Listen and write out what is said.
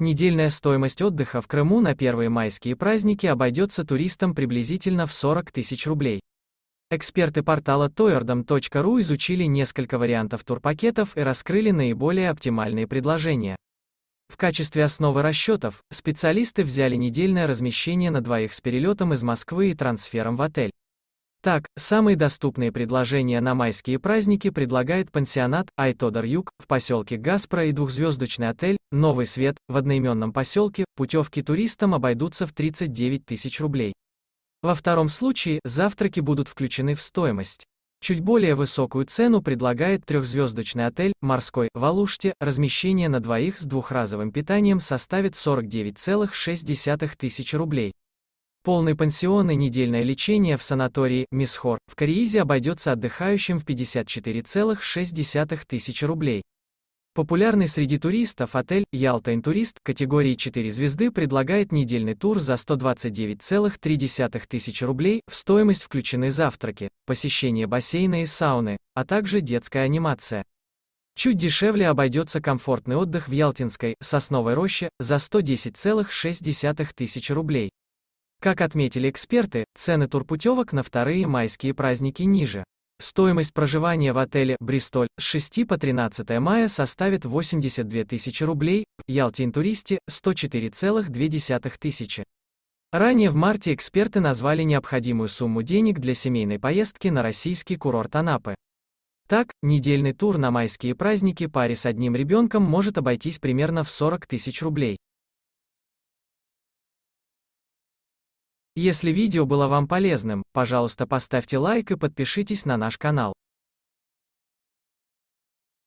Недельная стоимость отдыха в Крыму на первые майские праздники обойдется туристам приблизительно в 40 тысяч рублей. Эксперты портала toyardom.ru изучили несколько вариантов турпакетов и раскрыли наиболее оптимальные предложения. В качестве основы расчетов, специалисты взяли недельное размещение на двоих с перелетом из Москвы и трансфером в отель. Так, самые доступные предложения на майские праздники предлагает пансионат Айтодар Юг в поселке Гаспро и двухзвездочный отель Новый Свет в одноименном поселке, путевки туристам обойдутся в 39 тысяч рублей. Во втором случае, завтраки будут включены в стоимость. Чуть более высокую цену предлагает трехзвездочный отель «Морской» в Алуште, размещение на двоих с двухразовым питанием составит 49,6 тысяч рублей. Полный пансион и недельное лечение в санатории «Мисхор» в Кориизе обойдется отдыхающим в 54,6 тысячи рублей. Популярный среди туристов отель «Ялта Интурист» категории 4 звезды предлагает недельный тур за 129,3 тысячи рублей, в стоимость включены завтраки, посещение бассейна и сауны, а также детская анимация. Чуть дешевле обойдется комфортный отдых в Ялтинской, Сосновой роще, за 110,6 тысячи рублей. Как отметили эксперты, цены турпутевок на вторые майские праздники ниже. Стоимость проживания в отеле «Бристоль» с 6 по 13 мая составит 82 тысячи рублей, в Ялте-Интуристе – 104,2 тысячи. Ранее в марте эксперты назвали необходимую сумму денег для семейной поездки на российский курорт Анапы. Так, недельный тур на майские праздники паре с одним ребенком может обойтись примерно в 40 тысяч рублей. Если видео было вам полезным, пожалуйста поставьте лайк и подпишитесь на наш канал.